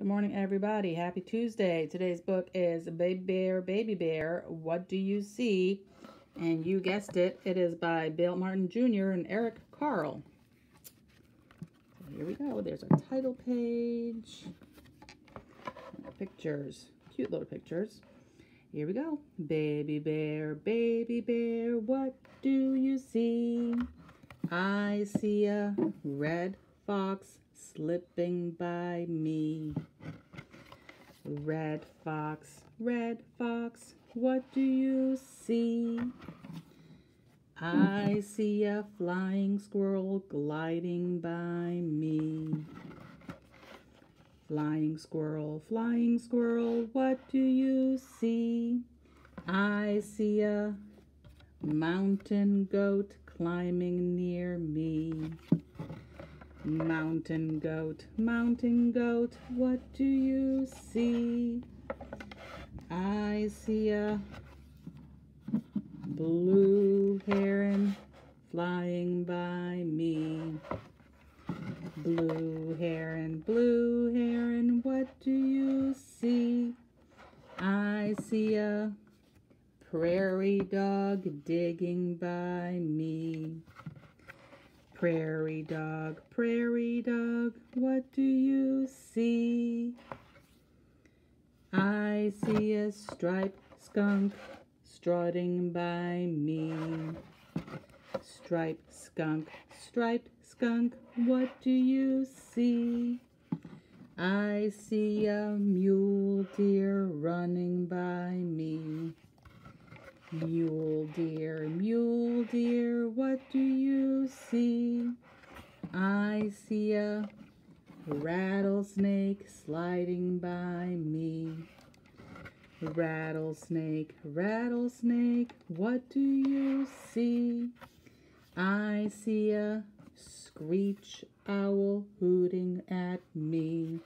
Good morning, everybody. Happy Tuesday. Today's book is Baby Bear, Baby Bear, What Do You See? And you guessed it, it is by Bill Martin Jr. and Eric Carle. So here we go. There's our title page. Pictures. Cute little pictures. Here we go. Baby bear, baby bear, what do you see? I see a red fox slipping by me. Red fox, red fox, what do you see? I see a flying squirrel gliding by me. Flying squirrel, flying squirrel, what do you see? I see a mountain goat climbing near me. Mountain goat, mountain goat, what do you see? I see a blue heron flying by me. Blue heron, blue heron, what do you see? I see a prairie dog digging by me. Prairie dog, prairie dog, what do you see? I see a striped skunk strutting by me. Striped skunk, striped skunk, what do you see? I see a mule deer running by me. Mule deer, mule deer, what do? I see a rattlesnake sliding by me. Rattlesnake, rattlesnake, what do you see? I see a screech owl hooting at me.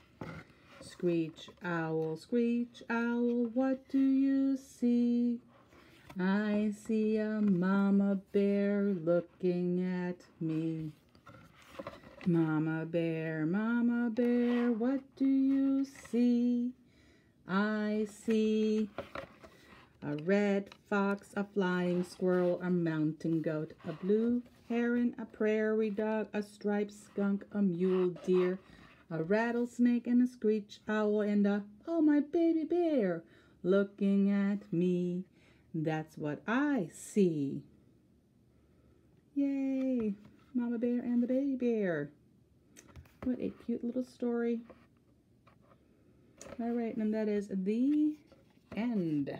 Screech owl, screech owl, what do you see? I see a mama bear looking at me. Mama bear, mama bear, what do you see? I see a red fox, a flying squirrel, a mountain goat, a blue heron, a prairie dog, a striped skunk, a mule deer, a rattlesnake, and a screech owl, and a, oh, my baby bear, looking at me. That's what I see. Yay! Mama Bear and the bear. What a cute little story. All right, and that is the end.